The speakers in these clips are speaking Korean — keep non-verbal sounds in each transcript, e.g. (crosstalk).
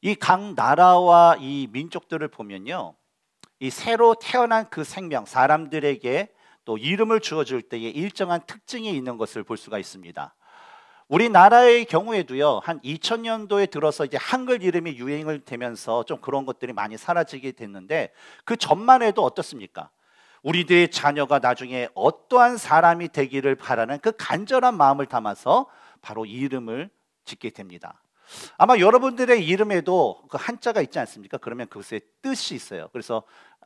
이 각 나라와 이 민족들을 보면요. 이 새로 태어난 그 생명, 사람들에게 또 이름을 주어 줄 때에 일정한 특징이 있는 것을 볼 수가 있습니다. 우리나라의 경우에도요, 한 2000년도에 들어서 이제 한글 이름이 유행을 되면서 좀 그런 것들이 많이 사라지게 됐는데 그 전만 해도 어떻습니까? 우리들의 자녀가 나중에 어떠한 사람이 되기를 바라는 그 간절한 마음을 담아서 바로 이름을 짓게 됩니다. 아마 여러분들의 이름에도 그 한자가 있지 않습니까? 그러면 그것의 뜻이 있어요. 그래서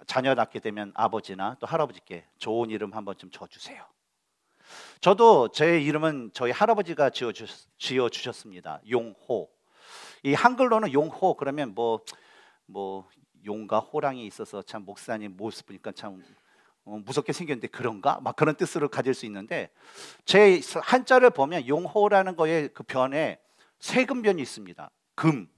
자녀 낳게 되면 아버지나 또 할아버지께 좋은 이름 한번 좀 줘주세요. 저도 제 이름은 저희 할아버지가 지어, 주셨습니다. 용호. 이 한글로는 용호 그러면 뭐뭐 뭐 용과 호랑이 있어서 참 목사님 모습 보니까 참 어, 무섭게 생겼는데 그런가? 막 그런 뜻으로 가질 수 있는데 제 한자를 보면 용호라는 거에 그 변에 세금변이 있습니다. 금.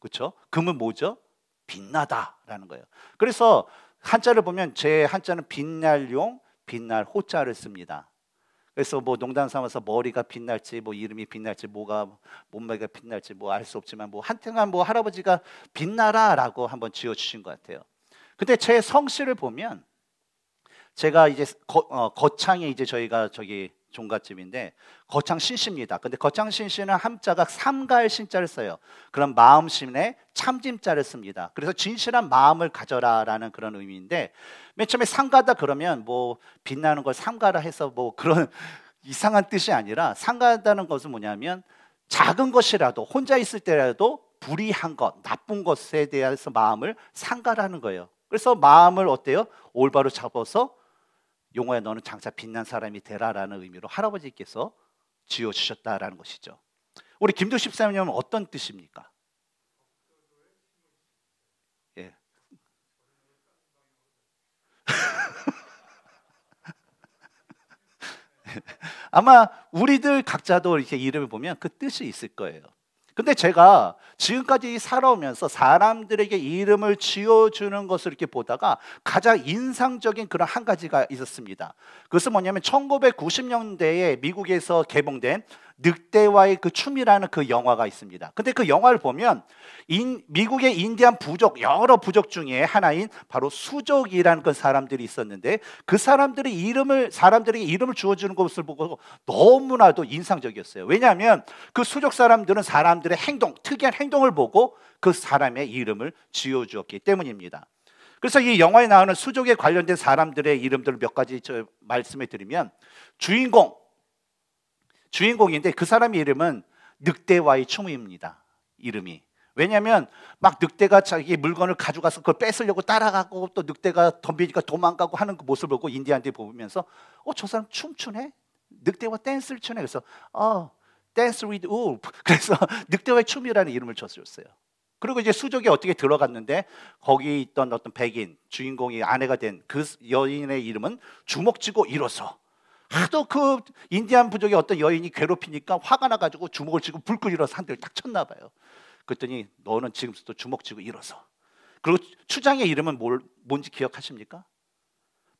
그렇죠? 금은 뭐죠? 빛나다라는 거예요. 그래서 한자를 보면 제 한자는 빛날용, 빛날 호자를 씁니다. 그래서 뭐 농담 삼아서 머리가 빛날지 뭐 이름이 빛날지 뭐가 몸매가 빛날지 뭐 알 수 없지만 뭐 한평한 뭐 할아버지가 빛나라라고 한번 지어 주신 것 같아요. 근데 제 성씨를 보면 제가 이제 거, 어, 거창에 이제 저희가 저기 종갓집인데 거창 신씨입니다. 근데 거창 신씨는 함자가 삼가의 신자를 써요. 그럼 마음심에 참짐자를 씁니다. 그래서 진실한 마음을 가져라라는 그런 의미인데 맨 처음에 상가다 그러면 뭐 빛나는 걸 상가라 해서 뭐 그런 (laughs) 이상한 뜻이 아니라 상가다는 것은 뭐냐면 작은 것이라도 혼자 있을 때라도 불이한 것, 나쁜 것에 대해서 마음을 상가라는 거예요. 그래서 마음을 어때요? 올바로 잡아서 용호야 너는 장차 빛난 사람이 되라라는 의미로 할아버지께서 지어 주셨다라는 것이죠. 우리 김도 13년은 어떤 뜻입니까? 예. (laughs) 아마 우리들 각자도 이렇게 이름을 보면 그 뜻이 있을 거예요. 근데 제가 지금까지 살아오면서 사람들에게 이름을 지어주는 것을 이렇게 보다가 가장 인상적인 그런 한 가지가 있었습니다. 그것은 뭐냐면 1990년대에 미국에서 개봉된 늑대와의 그 춤이라는 그 영화가 있습니다. 근데 그 영화를 보면 인, 미국의 인디안 부족 여러 부족 중에 하나인 바로 수족이라는 그 사람들이 있었는데 그 사람들의 이름을 사람들에게 이름을 주어 주는 것을 보고 너무나도 인상적이었어요. 왜냐하면 그 수족 사람들은 사람들의 행동 특이한 행동을 보고 그 사람의 이름을 지어 주었기 때문입니다. 그래서 이 영화에 나오는 수족에 관련된 사람들의 이름들을 몇 가지 말씀해 드리면 주인공 주인공인데 그 사람의 이름은 늑대와의 춤입니다. 이름이. 왜냐하면 막 늑대가 자기 물건을 가져가서 그걸 뺏으려고 따라가고 또 늑대가 덤비니까 도망가고 하는 그 모습을 보고 인디안들이 보면서 어 저 사람 춤추네 늑대와 댄스를 추네 그래서 어 댄스 우 (laughs) 그래서 늑대와의 춤이라는 이름을 줬어요. 그리고 이제 수족이 어떻게 들어갔는데 거기 있던 어떤 백인 주인공이 아내가 된 그 여인의 이름은 주먹쥐고 일어서 하도 그 인디안 부족의 어떤 여인이 괴롭히니까 화가 나가지고 주먹을 쥐고 불끈 일어서 한 대를 딱 쳤나 봐요. 그랬더니 너는 지금부터 주먹 쥐고 일어서. 그리고 추장의 이름은 뭘, 뭔지 기억하십니까?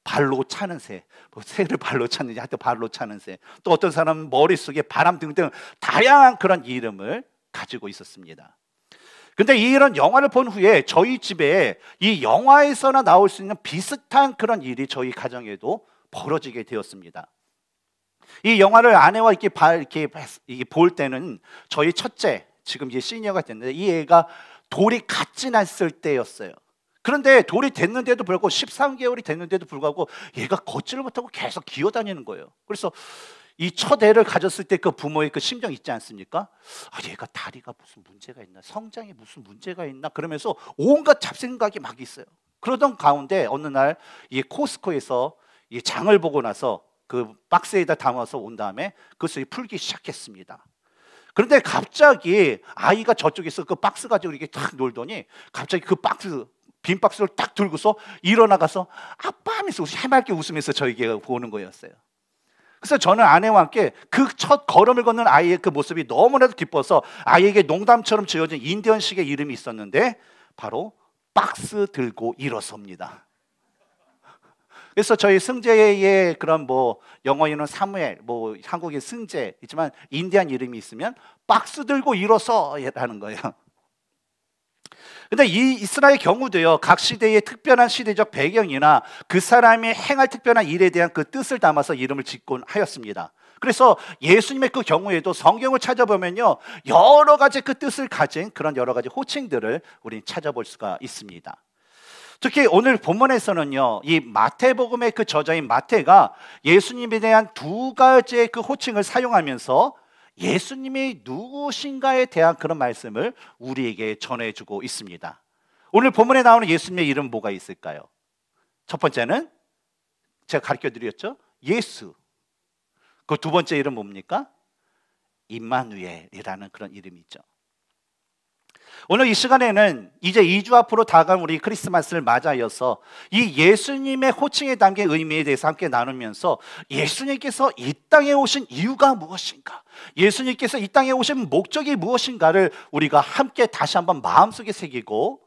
발로 차는 새. 뭐 새를 발로 찾는지 하여튼 발로 차는 새. 또 어떤 사람은 머릿속에 바람 등등 다양한 그런 이름을 가지고 있었습니다. 근데 이런 영화를 본 후에 저희 집에 이 영화에서나 나올 수 있는 비슷한 그런 일이 저희 가정에도 벌어지게 되었습니다. 이 영화를 아내와 이렇게, 봐, 이렇게, 이렇게 볼 때는 저희 첫째, 지금 이제 시니어가 됐는데 이 애가 돌이 같이 났을 때였어요. 그런데 돌이 됐는데도 불구하고 13개월이 됐는데도 불구하고 얘가 걷지를 못하고 계속 기어다니는 거예요. 그래서 이 첫 애를 가졌을 때 그 부모의 그 심정 있지 않습니까? 아, 얘가 다리가 무슨 문제가 있나? 성장에 무슨 문제가 있나? 그러면서 온갖 잡생각이 막 있어요. 그러던 가운데 어느 날 이 코스코에서 이 장을 보고 나서 그 박스에다 담아서 온 다음에 그것을 풀기 시작했습니다. 그런데 갑자기 아이가 저쪽에서 그 박스 가지고 이렇게 탁 놀더니 갑자기 그 박스 빈 박스를 딱 들고서 일어나가서 아빠 하면서 해맑게 웃으면서 저에게 보는 거였어요. 그래서 저는 아내와 함께 그 첫 걸음을 걷는 아이의 그 모습이 너무나도 기뻐서 아이에게 농담처럼 지어진 인디언식의 이름이 있었는데 바로 박스 들고 일어섭니다. 그래서 저희 승재의 그런 뭐 영어에는 사무엘, 뭐 한국의 승재 있지만 인디안 이름이 있으면 박스 들고 일어서라는 거예요. 근데 이 이스라엘 경우도요, 각 시대의 특별한 시대적 배경이나 그 사람이 행할 특별한 일에 대한 그 뜻을 담아서 이름을 짓곤 하였습니다. 그래서 예수님의 그 경우에도 성경을 찾아보면요, 여러 가지 그 뜻을 가진 그런 여러 가지 호칭들을 우리는 찾아볼 수가 있습니다. 특히 오늘 본문에서는요, 이 마태복음의 그 저자인 마태가 예수님에 대한 두 가지의 그 호칭을 사용하면서 예수님이 누구신가에 대한 그런 말씀을 우리에게 전해주고 있습니다. 오늘 본문에 나오는 예수님의 이름 뭐가 있을까요? 첫 번째는 제가 가르쳐 드렸죠. 예수. 그 두 번째 이름 뭡니까? 임마누엘이라는 그런 이름이죠. 오늘 이 시간에는 이제 2주 앞으로 다가온 우리 크리스마스를 맞아여서 이 예수님의 호칭에 담긴 의미에 대해서 함께 나누면서 예수님께서 이 땅에 오신 이유가 무엇인가? 예수님께서 이 땅에 오신 목적이 무엇인가를 우리가 함께 다시 한번 마음속에 새기고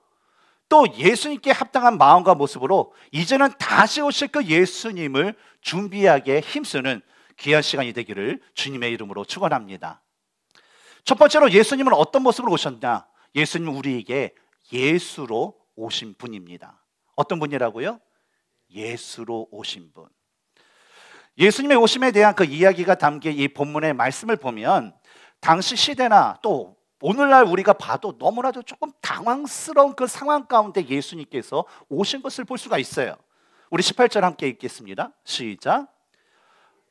또 예수님께 합당한 마음과 모습으로 이제는 다시 오실 그 예수님을 준비하게 힘쓰는 귀한 시간이 되기를 주님의 이름으로 축원합니다. 첫 번째로 예수님은 어떤 모습으로 오셨냐? 예수님은 우리에게 예수로 오신 분입니다. 어떤 분이라고요? 예수로 오신 분. 예수님의 오심에 대한 그 이야기가 담긴 이 본문의 말씀을 보면 당시 시대나 또 오늘날 우리가 봐도 너무나도 조금 당황스러운 그 상황 가운데 예수님께서 오신 것을 볼 수가 있어요. 우리 18절 함께 읽겠습니다. 시작.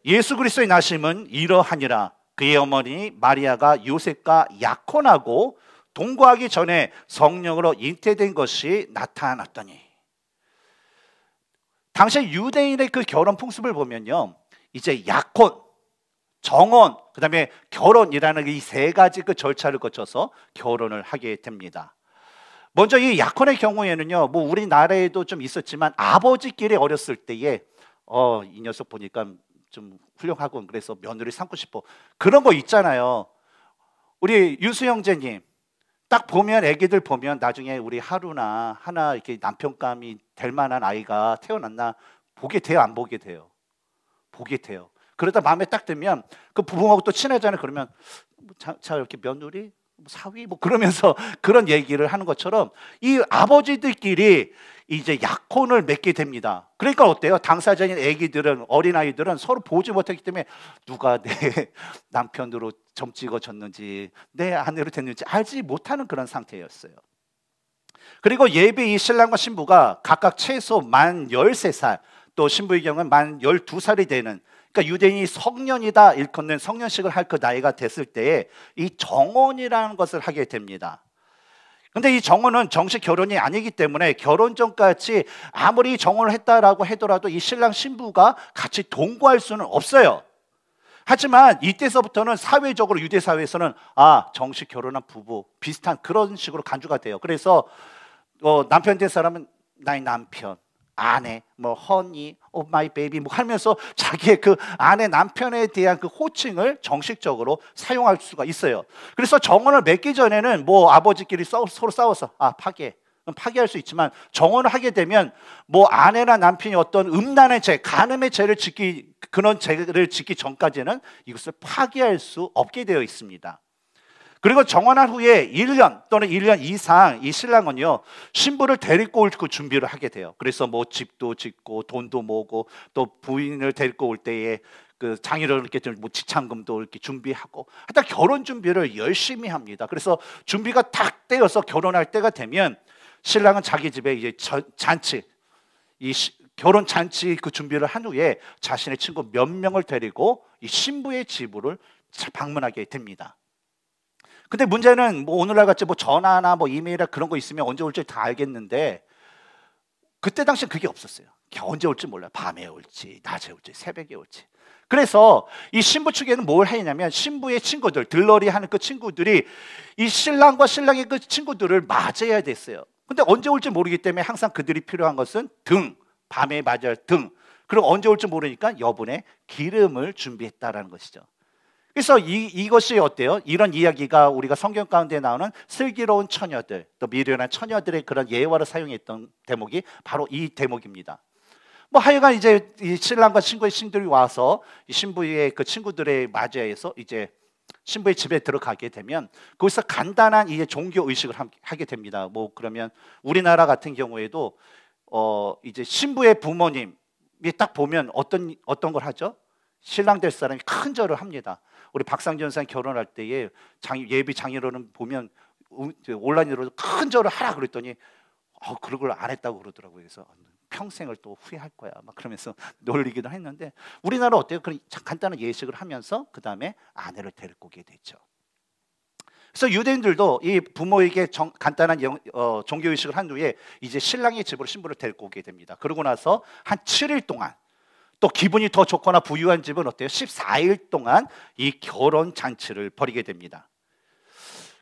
예수 그리스도의 나심은 이러하니라. 그의 어머니 마리아가 요셉과 약혼하고 동거하기 전에 성령으로 잉태된 것이 나타났더니 당시 유대인의 그 결혼 풍습을 보면요. 이제 약혼, 정혼, 그다음에 결혼이라는 이 세 가지 그 절차를 거쳐서 결혼을 하게 됩니다. 먼저 이 약혼의 경우에는요. 뭐 우리나라에도 좀 있었지만 아버지끼리 어렸을 때에 어, 이 녀석 보니까 좀 훌륭하고 그래서 며느리 삼고 싶어. 그런 거 있잖아요. 우리 유수 형제님 딱 보면 애기들 보면 나중에 우리 하루나 하나 이렇게 남편감이 될 만한 아이가 태어났나 보게 돼요 안 보게 돼요? 보게 돼요. 그러다 마음에 딱 들면 그 부부하고 또 친하잖아요. 그러면 뭐 자, 자 이렇게 며느리? 뭐 사위? 뭐 그러면서 (laughs) 그런 얘기를 하는 것처럼 이 아버지들끼리 이제 약혼을 맺게 됩니다. 그러니까 어때요? 당사자인 아기들은 어린 아이들은 서로 보지 못했기 때문에 누가 내 (laughs) 남편으로 점 찍어 졌는지 내 아내로 됐는지 알지 못하는 그런 상태였어요. 그리고 예비 이 신랑과 신부가 각각 최소 만 13살 또 신부의 경우는 만 12살이 되는 그러니까 유대인이 성년이다 일컫는 성년식을 할 그 나이가 됐을 때에 이 정혼이라는 것을 하게 됩니다. 근데 이 정혼은 정식 결혼이 아니기 때문에 결혼 전까지 아무리 정혼을 했다라고 하더라도 이 신랑 신부가 같이 동거할 수는 없어요. 하지만 이때서부터는 사회적으로 유대 사회에서는 아 정식 결혼한 부부 비슷한 그런 식으로 간주가 돼요. 그래서 어, 남편 된 사람은 나의 남편, 아내, 뭐 honey, oh my baby 뭐 하면서 자기의 그 아내 남편에 대한 그 호칭을 정식적으로 사용할 수가 있어요. 그래서 정혼을 맺기 전에는 뭐 아버지끼리 서로 싸워서 아 파괴 파괴할 수 있지만 정혼을 하게 되면 뭐 아내나 남편이 어떤 음란의 죄, 간음의 죄를 짓기 그런 죄를 짓기 전까지는 이것을 파괴할 수 없게 되어 있습니다. 그리고 정원한 후에 1년 또는 1년 이상 이 신랑은요 신부를 데리고 올 그 준비를 하게 돼요. 그래서 뭐 집도 짓고 돈도 모으고 또 부인을 데리고 올 때에 그 장의를 이렇게 뭐 지참금도 이렇게 준비하고 하여튼 결혼 준비를 열심히 합니다. 그래서 준비가 딱 되어서 결혼할 때가 되면 신랑은 자기 집에 이제 잔치 이 시, 결혼 잔치 그 준비를 한 후에 자신의 친구 몇 명을 데리고 이 신부의 집으로 방문하게 됩니다. 근데 문제는 뭐 오늘날 같이 뭐 전화나 뭐 이메일이나 그런 거 있으면 언제 올지 다 알겠는데 그때 당시엔 그게 없었어요. 언제 올지 몰라요. 밤에 올지, 낮에 올지, 새벽에 올지. 그래서 이 신부 측에는 뭘 했냐면 신부의 친구들, 들러리 하는 그 친구들이 이 신랑과 신랑의 그 친구들을 맞아야 됐어요. 근데 언제 올지 모르기 때문에 항상 그들이 필요한 것은 등, 밤에 맞을 등. 그리고 언제 올지 모르니까 여분의 기름을 준비했다라는 것이죠. 그래서 이, 이것이 어때요? 이런 이야기가 우리가 성경 가운데 나오는 슬기로운 처녀들, 또 미련한 처녀들의 그런 예화를 사용했던 대목이 바로 이 대목입니다. 뭐 하여간 이제 이 신랑과 친구의 신들이 와서 이 신부의 그 친구들의 맞이해서 이제 신부의 집에 들어가게 되면 거기서 간단한 이제 종교 의식을 하게 됩니다. 뭐 그러면 우리나라 같은 경우에도 어 이제 신부의 부모님이 딱 보면 어떤 어떤 걸 하죠? 신랑 될 사람이 큰 절을 합니다. 우리 박상전 선 결혼할 때에 장, 예비 장인어른 보면 온라인으로 큰 절을 하라 그랬더니 어, 그런 걸 안 했다고 그러더라고요. 그래서 평생을 또 후회할 거야. 막 그러면서 (laughs) 놀리기도 했는데 우리나라 어때요? 그런 간단한 예식을 하면서 그 다음에 아내를 데리고 오게 됐죠. 그래서 유대인들도 이 부모에게 정, 간단한 영, 어, 종교 의식을 한 후에 이제 신랑의 집으로 신부를 데리고 오게 됩니다. 그러고 나서 한 7일 동안 또 기분이 더 좋거나 부유한 집은 어때요? 14일 동안 이 결혼 잔치를 벌이게 됩니다.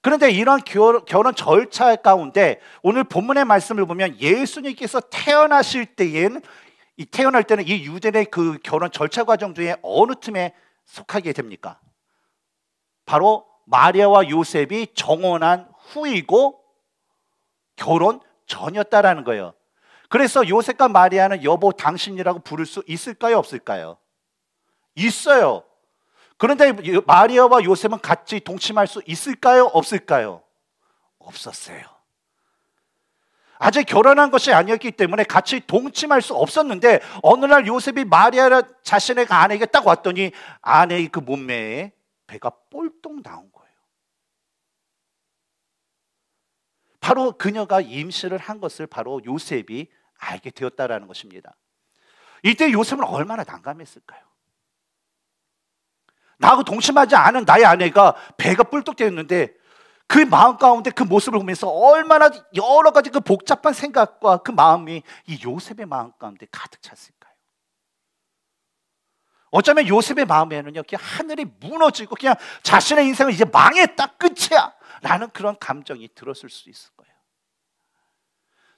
그런데 이런 결혼 절차 가운데 오늘 본문의 말씀을 보면 예수님께서 태어나실 때엔 이 태어날 때는 이 유대의 그 결혼 절차 과정 중에 어느 틈에 속하게 됩니까? 바로 마리아와 요셉이 정혼한 후이고 결혼 전이었다라는 거예요. 그래서 요셉과 마리아는 여보 당신이라고 부를 수 있을까요, 없을까요? 있어요. 그런데 마리아와 요셉은 같이 동침할 수 있을까요? 없을까요? 없었어요. 아직 결혼한 것이 아니었기 때문에 같이 동침할 수 없었는데 어느 날 요셉이 마리아 자신의 아내에게 딱 왔더니 아내의 그 몸매에 배가 볼록 나온 거예요. 바로 그녀가 임신을 한 것을 바로 요셉이 알게 되었다라는 것입니다. 이때 요셉은 얼마나 난감했을까요? 나하고 동침하지 않은 나의 아내가 배가 뿔뚝 되었는데 그 마음 가운데 그 모습을 보면서 얼마나 여러 가지 그 복잡한 생각과 그 마음이 이 요셉의 마음 가운데 가득 찼을까요? 어쩌면 요셉의 마음에는요, 그냥 하늘이 무너지고 그냥 자신의 인생은 이제 망했다, 끝이야. 라는 그런 감정이 들었을 수 있을 거예요.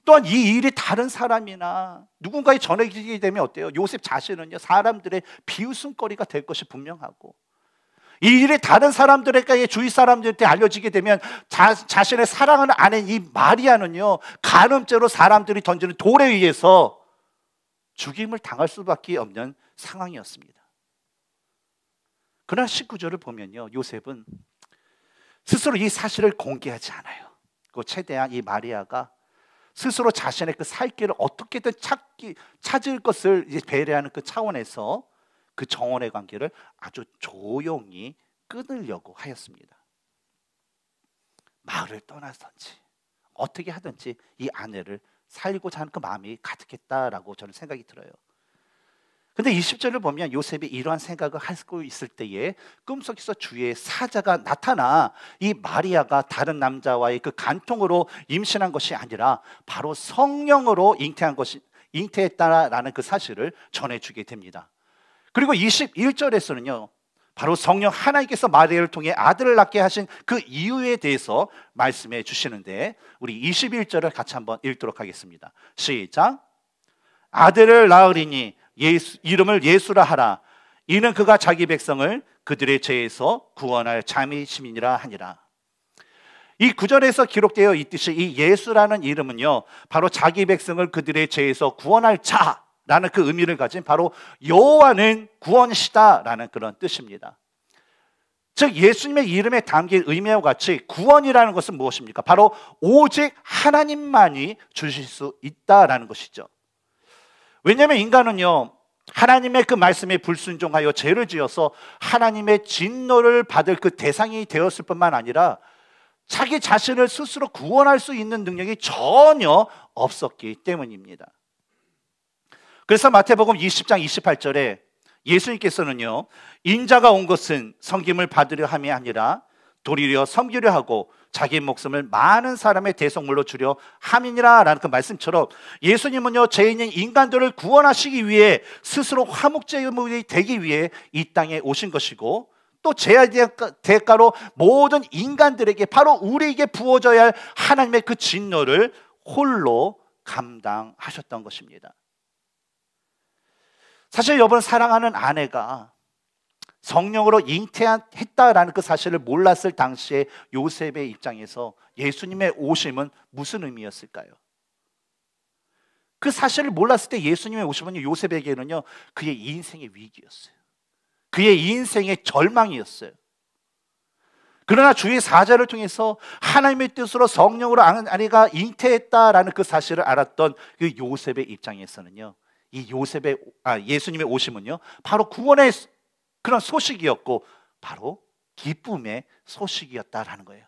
또한 이 일이 다른 사람이나 누군가에 전해지게 되면 어때요? 요셉 자신은요, 사람들의 비웃음거리가 될 것이 분명하고 이 일이 다른 사람들에게 주위 사람들한테 알려지게 되면 자, 자신의 사랑하는 아내 이 마리아는요 간음죄로 사람들이 던지는 돌에 의해서 죽임을 당할 수밖에 없는 상황이었습니다. 그러나 19절을 보면요 요셉은 스스로 이 사실을 공개하지 않아요. 그 최대한 이 마리아가 스스로 자신의 그 살 길을 어떻게든 찾기 찾을 것을 배려하는 그 차원에서 그 정원의 관계를 아주 조용히 끊으려고 하였습니다. 마을을 떠나든지 어떻게 하든지 이 아내를 살리고자 하는 그 마음이 가득했다라고 저는 생각이 들어요. 근데 20절을 보면 요셉이 이러한 생각을 하고 있을 때에 꿈속에서 주의 사자가 나타나 이 마리아가 다른 남자와의 그 간통으로 임신한 것이 아니라 바로 성령으로 잉태한 것이 잉태했다라는 그 사실을 전해주게 됩니다. 그리고 21절에서는요. 바로 성령 하나님께서 마리아를 통해 아들을 낳게 하신 그 이유에 대해서 말씀해 주시는데 우리 21절을 같이 한번 읽도록 하겠습니다. 시작. 아들을 낳으리니 예수, 이름을 예수라 하라. 이는 그가 자기 백성을 그들의 죄에서 구원할 자미심이니라 하니라. 이 구절에서 기록되어 있듯이 이 예수라는 이름은요, 바로 자기 백성을 그들의 죄에서 구원할 자, 라는 그 의미를 가진 바로 여호와는 구원시다라는 그런 뜻입니다. 즉 예수님의 이름에 담긴 의미와 같이 구원이라는 것은 무엇입니까? 바로 오직 하나님만이 주실 수 있다라는 것이죠. 왜냐하면 인간은요 하나님의 그 말씀에 불순종하여 죄를 지어서 하나님의 진노를 받을 그 대상이 되었을 뿐만 아니라 자기 자신을 스스로 구원할 수 있는 능력이 전혀 없었기 때문입니다. 그래서 마태복음 20장 28절에 예수님께서는요, 인자가 온 것은 섬김을 받으려 함이 아니라 도리려 섬기려 하고 자기 목숨을 많은 사람의 대성물로 주려 함이니라 라는 그 말씀처럼 예수님은요 죄인인 인간들을 구원하시기 위해 스스로 화목제물이 되기 위해 이 땅에 오신 것이고 또 죄의 대가로 모든 인간들에게 바로 우리에게 부어져야 할 하나님의 그 진노를 홀로 감당하셨던 것입니다. 사실 여러분 사랑하는 아내가 성령으로 잉태했다라는 그 사실을 몰랐을 당시에 요셉의 입장에서 예수님의 오심은 무슨 의미였을까요? 그 사실을 몰랐을 때 예수님의 오심은 요셉에게는요 그의 인생의 위기였어요. 그의 인생의 절망이었어요. 그러나 주의 사자를 통해서 하나님의 뜻으로 성령으로 아내가 잉태했다라는 그 사실을 알았던 그 요셉의 입장에서는요. 이 요셉의 아 예수님의 오심은요. 바로 구원의 그런 소식이었고 바로 기쁨의 소식이었다라는 거예요.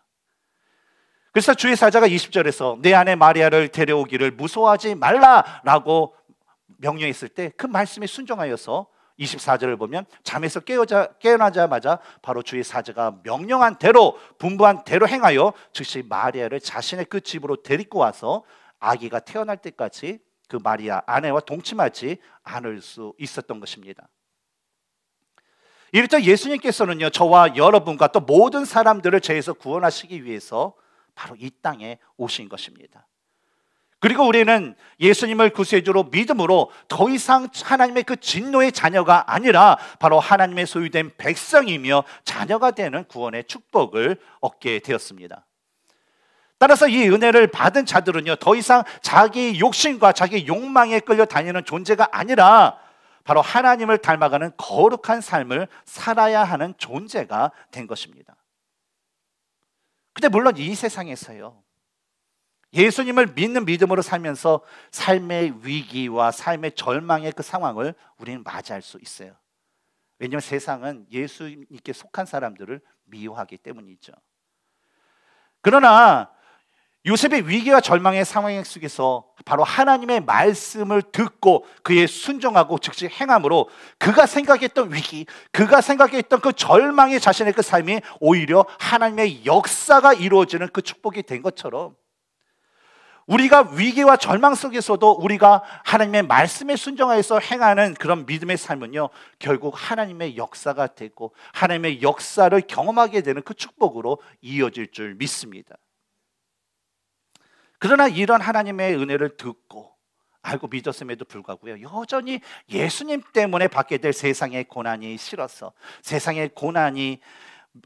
그래서 주의 사자가 20절에서 내 아내 마리아를 데려오기를 무서워하지 말라라고 명령했을 때 그 말씀에 순종하여서 24절을 보면 잠에서 깨어자, 깨어나자마자 바로 주의 사자가 명령한 대로 분부한 대로 행하여 즉시 마리아를 자신의 그 집으로 데리고 와서 아기가 태어날 때까지 그 마리아 아내와 동침하지 않을 수 있었던 것입니다. 이렇다 예수님께서는요 저와 여러분과 또 모든 사람들을 죄에서 구원하시기 위해서 바로 이 땅에 오신 것입니다. 그리고 우리는 예수님을 구세주로 믿음으로 더 이상 하나님의 그 진노의 자녀가 아니라 바로 하나님의 소유된 백성이며 자녀가 되는 구원의 축복을 얻게 되었습니다. 따라서 이 은혜를 받은 자들은요, 더 이상 자기 욕심과 자기 욕망에 끌려 다니는 존재가 아니라 바로 하나님을 닮아가는 거룩한 삶을 살아야 하는 존재가 된 것입니다. 근데 물론 이 세상에서요, 예수님을 믿는 믿음으로 살면서 삶의 위기와 삶의 절망의 그 상황을 우리는 맞이할 수 있어요. 왜냐하면 세상은 예수님께 속한 사람들을 미워하기 때문이죠. 그러나 요셉의 위기와 절망의 상황 속에서 바로 하나님의 말씀을 듣고 그의 순종하고 즉시 행함으로 그가 생각했던 위기, 그가 생각했던 그 절망의 자신의 그 삶이 오히려 하나님의 역사가 이루어지는 그 축복이 된 것처럼 우리가 위기와 절망 속에서도 우리가 하나님의 말씀에 순종하여서 행하는 그런 믿음의 삶은요, 결국 하나님의 역사가 되고 하나님의 역사를 경험하게 되는 그 축복으로 이어질 줄 믿습니다. 그러나 이런 하나님의 은혜를 듣고 알고 믿었음에도 불구하고요. 여전히 예수님 때문에 받게 될 세상의 고난이 싫어서 세상의 고난이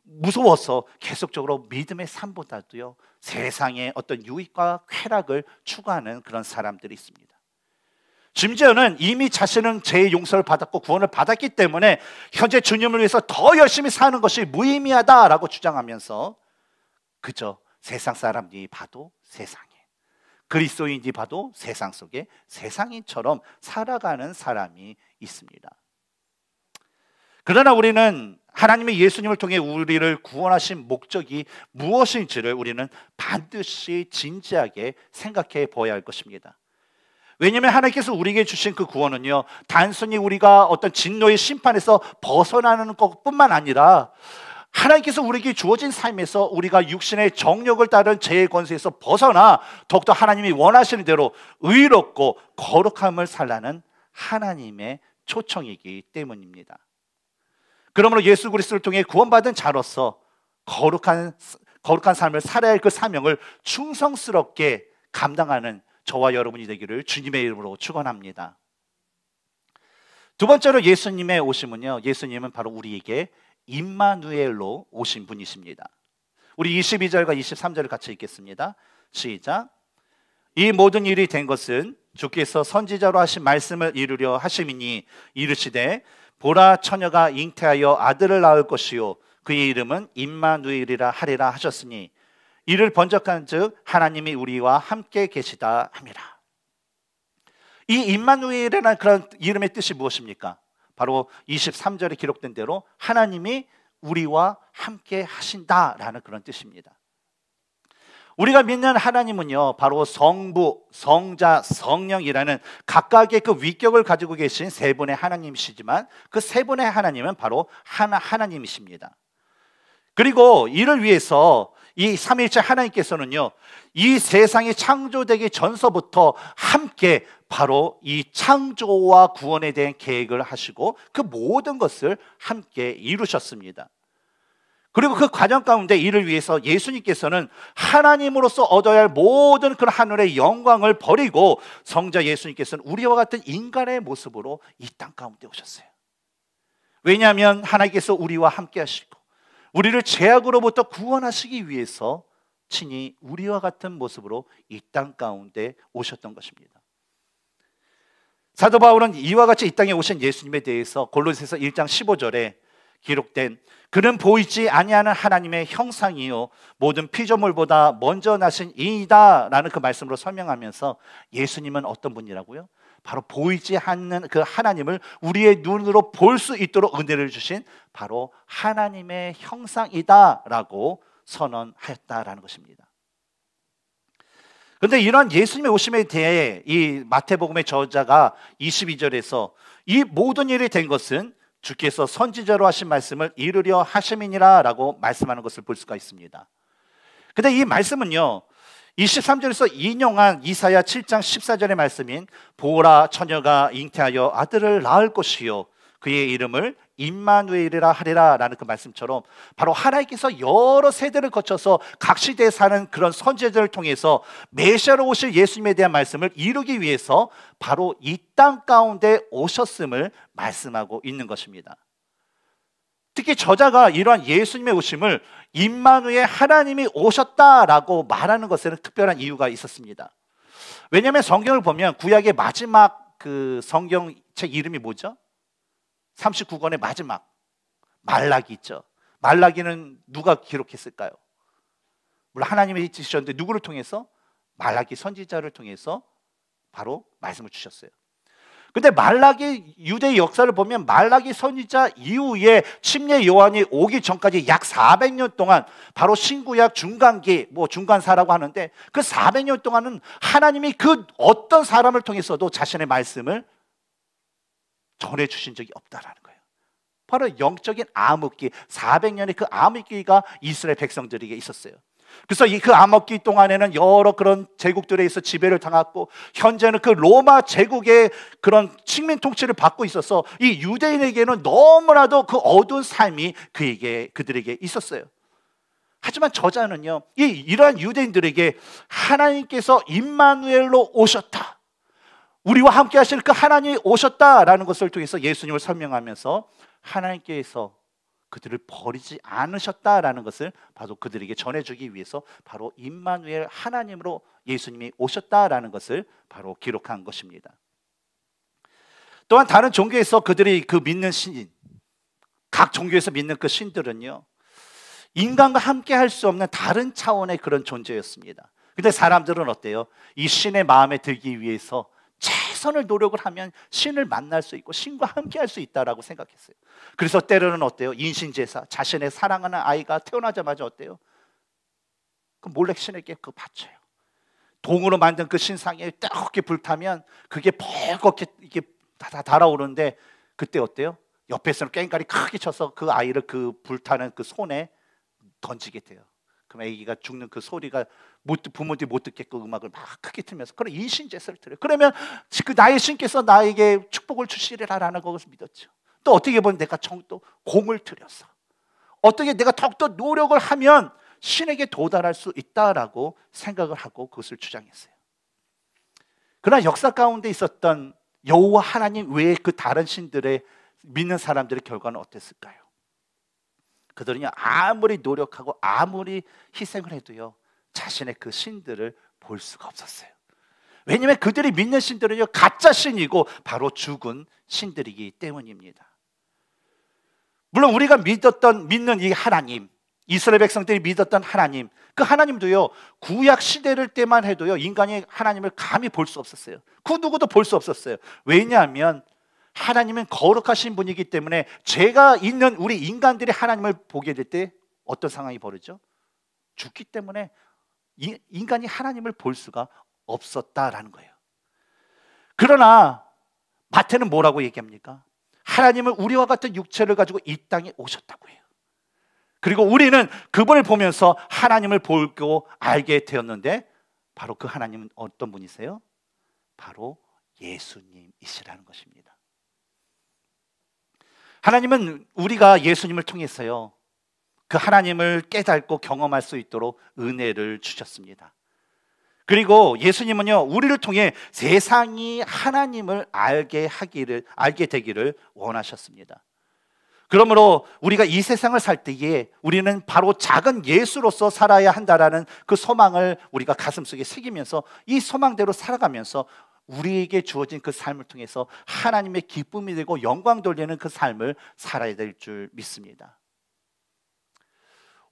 무서워서 계속적으로 믿음의 삶보다도요. 세상의 어떤 유익과 쾌락을 추구하는 그런 사람들이 있습니다. 심지어는 이미 자신은 죄의 용서를 받았고 구원을 받았기 때문에 현재 주님을 위해서 더 열심히 사는 것이 무의미하다라고 주장하면서 그저 세상 사람들이 봐도 세상에 그리스도인이 봐도 세상 속에 세상인처럼 살아가는 사람이 있습니다. 그러나 우리는 하나님의 예수님을 통해 우리를 구원하신 목적이 무엇인지를 우리는 반드시 진지하게 생각해 보아야 할 것입니다. 왜냐하면 하나님께서 우리에게 주신 그 구원은요, 단순히 우리가 어떤 진노의 심판에서 벗어나는 것뿐만 아니라 하나님께서 우리에게 주어진 삶에서 우리가 육신의 정력을 따른 죄의 권세에서 벗어나 더욱더 하나님이 원하시는 대로 의롭고 거룩함을 살라는 하나님의 초청이기 때문입니다. 그러므로 예수 그리스도를 통해 구원받은 자로서 거룩한 거룩한 삶을 살아야 할 그 사명을 충성스럽게 감당하는 저와 여러분이 되기를 주님의 이름으로 축원합니다. 두 번째로 예수님의 오심은요. 예수님은 바로 우리에게 임마누엘로 오신 분이십니다. 우리 22절과 23절을 같이 읽겠습니다. 시작. 이 모든 일이 된 것은 주께서 선지자로 하신 말씀을 이루려 하심이니 이르시되 보라 처녀가 잉태하여 아들을 낳을 것이요 그의 이름은 임마누엘이라 하리라 하셨으니 이를 번쩍한즉 하나님이 우리와 함께 계시다 함이라. 이 임마누엘이라는 그런 이름의 뜻이 무엇입니까? 바로 23절에 기록된 대로 하나님이 우리와 함께 하신다라는 그런 뜻입니다. 우리가 믿는 하나님은요, 바로 성부, 성자, 성령이라는 각각의 그 위격을 가지고 계신 세 분의 하나님이시지만 그 세 분의 하나님은 바로 하나, 하나님이십니다. 그리고 이를 위해서 이 삼일째 하나님께서는요, 이 세상이 창조되기 전서부터 함께 바로 이 창조와 구원에 대한 계획을 하시고 그 모든 것을 함께 이루셨습니다. 그리고 그 과정 가운데 이를 위해서 예수님께서는 하나님으로서 얻어야 할 모든 그 하늘의 영광을 버리고 성자 예수님께서는 우리와 같은 인간의 모습으로 이 땅 가운데 오셨어요. 왜냐하면 하나님께서 우리와 함께 하시고 우리를 죄악으로부터 구원하시기 위해서 친히 우리와 같은 모습으로 이 땅 가운데 오셨던 것입니다. 사도 바울은 이와 같이 이 땅에 오신 예수님에 대해서 골로새서 1장 15절에 기록된 그는 보이지 아니하는 하나님의 형상이요 모든 피조물보다 먼저 나신 이이다라는 그 말씀으로 설명하면서 예수님은 어떤 분이라고요? 바로 보이지 않는 그 하나님을 우리의 눈으로 볼 수 있도록 은혜를 주신 바로 하나님의 형상이다라고 선언하였다라는 것입니다. 그런데 이런 예수님의 오심에 대해 이 마태복음의 저자가 22절에서 이 모든 일이 된 것은 주께서 선지자로 하신 말씀을 이루려 하심이니라라고 말씀하는 것을 볼 수가 있습니다. 근데 이 말씀은요. 23절에서 인용한 이사야 7장 14절의 말씀인 보라 처녀가 잉태하여 아들을 낳을 것이요 그의 이름을 임마누엘이라 하리라라는 그 말씀처럼 바로 하나님께서 여러 세대를 거쳐서 각 시대에 사는 그런 선제들을 통해서 메시아로 오실 예수님에 대한 말씀을 이루기 위해서 바로 이 땅 가운데 오셨음을 말씀하고 있는 것입니다. 특히 저자가 이러한 예수님의 오심을 임마누엘 하나님이 오셨다라고 말하는 것에는 특별한 이유가 있었습니다. 왜냐하면 성경을 보면 구약의 마지막 그 성경 책 이름이 뭐죠? 39권의 마지막 말라기 있죠. 말라기는 누가 기록했을까요? 물론 하나님이 지셨는데 누구를 통해서? 말라기 선지자를 통해서 바로 말씀을 주셨어요. 근데 말라기 유대 역사를 보면 말라기 선지자 이후에 침례 요한이 오기 전까지 약 400년 동안 바로 신구약 중간기 뭐 중간사라고 하는데 그 400년 동안은 하나님이 그 어떤 사람을 통해서도 자신의 말씀을 전해 주신 적이 없다라는 거예요. 바로 영적인 암흑기 400년의 그 암흑기가 이스라엘 백성들에게 있었어요. 그래서 이 그 암흑기 동안에는 여러 그런 제국들에 의해서 지배를 당했고 현재는 그 로마 제국의 그런 식민 통치를 받고 있어서 이 유대인에게는 너무나도 그 어두운 삶이 그에게 그들에게 있었어요. 하지만 저자는요, 이 이러한 유대인들에게 하나님께서 임마누엘로 오셨다. 우리와 함께 하실 그 하나님이 오셨다라는 것을 통해서 예수님을 설명하면서 하나님께서 그들을 버리지 않으셨다라는 것을 바로 그들에게 전해주기 위해서 바로 임마누엘 하나님으로 예수님이 오셨다라는 것을 바로 기록한 것입니다. 또한 다른 종교에서 그들이 그 믿는 신, 각 종교에서 믿는 그 신들은요, 인간과 함께 할 수 없는 다른 차원의 그런 존재였습니다. 근데 사람들은 어때요? 이 신의 마음에 들기 위해서 최선을 노력을 하면 신을 만날 수 있고 신과 함께 할 수 있다라고 생각했어요. 그래서 때로는 어때요? 인신 제사, 자신의 사랑하는 아이가 태어나자마자 어때요? 그 몰래 신에게 그 바쳐요. 동으로 만든 그 신상에 뜨겁게 불타면 그게 벌겋게 이게 다 달아오르는데 그때 어때요? 옆에서는 깽가리 크게 쳐서 그 아이를 그 불타는 그 손에 던지게 돼요. 그럼 아기가 죽는 그 소리가 못, 부모들이 못 듣게끔 음악을 막 크게 틀면서 그런 인신제사를 드려요. 그러면 그 나의 신께서 나에게 축복을 주시리라라는 것을 믿었죠. 또 어떻게 보면 내가 또 공을 들여서 어떻게 내가 더욱더 노력을 하면 신에게 도달할 수 있다라고 생각을 하고 그것을 주장했어요. 그러나 역사 가운데 있었던 여호와 하나님 외에 그 다른 신들의 믿는 사람들의 결과는 어땠을까요? 그들은요 아무리 노력하고 아무리 희생을 해도요 자신의 그 신들을 볼 수가 없었어요. 왜냐하면 그들이 믿는 신들은요 가짜 신이고 바로 죽은 신들이기 때문입니다. 물론 우리가 믿었던 믿는 이 하나님, 이스라엘 백성들이 믿었던 하나님, 그 하나님도요 구약 시대를 때만 해도요 인간이 하나님을 감히 볼 수 없었어요. 그 누구도 볼 수 없었어요. 왜냐하면 하나님은 거룩하신 분이기 때문에 죄가 있는 우리 인간들이 하나님을 보게 될 때 어떤 상황이 벌어져? 죽기 때문에 인간이 하나님을 볼 수가 없었다라는 거예요. 그러나 마태는 뭐라고 얘기합니까? 하나님은 우리와 같은 육체를 가지고 이 땅에 오셨다고 해요. 그리고 우리는 그분을 보면서 하나님을 보고 알게 되었는데 바로 그 하나님은 어떤 분이세요? 바로 예수님이시라는 것입니다. 하나님은 우리가 예수님을 통해서요. 그 하나님을 깨닫고 경험할 수 있도록 은혜를 주셨습니다. 그리고 예수님은요, 우리를 통해 세상이 하나님을 알게 하기를, 알게 되기를 원하셨습니다. 그러므로 우리가 이 세상을 살 때에 우리는 바로 작은 예수로서 살아야 한다라는 그 소망을 우리가 가슴속에 새기면서 이 소망대로 살아가면서 우리에게 주어진 그 삶을 통해서 하나님의 기쁨이 되고 영광 돌리는 그 삶을 살아야 될 줄 믿습니다.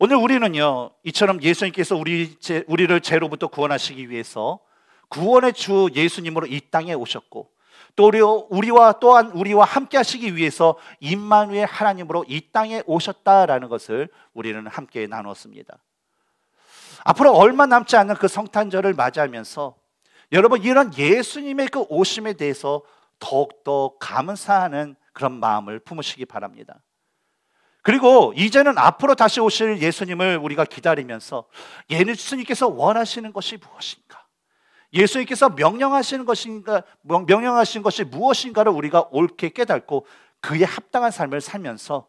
오늘 우리는요, 이처럼 예수님께서 우리, 제, 우리를 죄로부터 구원하시기 위해서 구원의 주 예수님으로 이 땅에 오셨고, 또 우리, 와 또한 우리와 함께 하시기 위해서 임마누엘 하나님으로 이 땅에 오셨다라는 것을 우리는 함께 나눴습니다. 앞으로 얼마 남지 않은 그 성탄절을 맞이하면서 여러분 이런 예수님의 그 오심에 대해서 더욱더 감사하는 그런 마음을 품으시기 바랍니다. 그리고 이제는 앞으로 다시 오실 예수님을 우리가 기다리면서 예수님께서 원하시는 것이 무엇인가? 예수님께서 명령하시는 것인가 명령하신 것이 무엇인가를 우리가 옳게 깨닫고 그에 합당한 삶을 살면서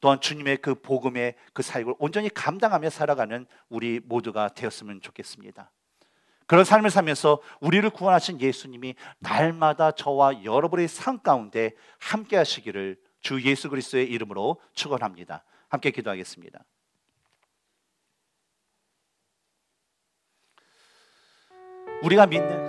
또한 주님의 그 복음의 그 사역을 온전히 감당하며 살아가는 우리 모두가 되었으면 좋겠습니다. 그런 삶을 살면서 우리를 구원하신 예수님이 날마다 저와 여러분의 삶 가운데 함께 하시기를 주 예수 그리스도의 이름으로 축원합니다. 함께 기도하겠습니다. 우리가 믿는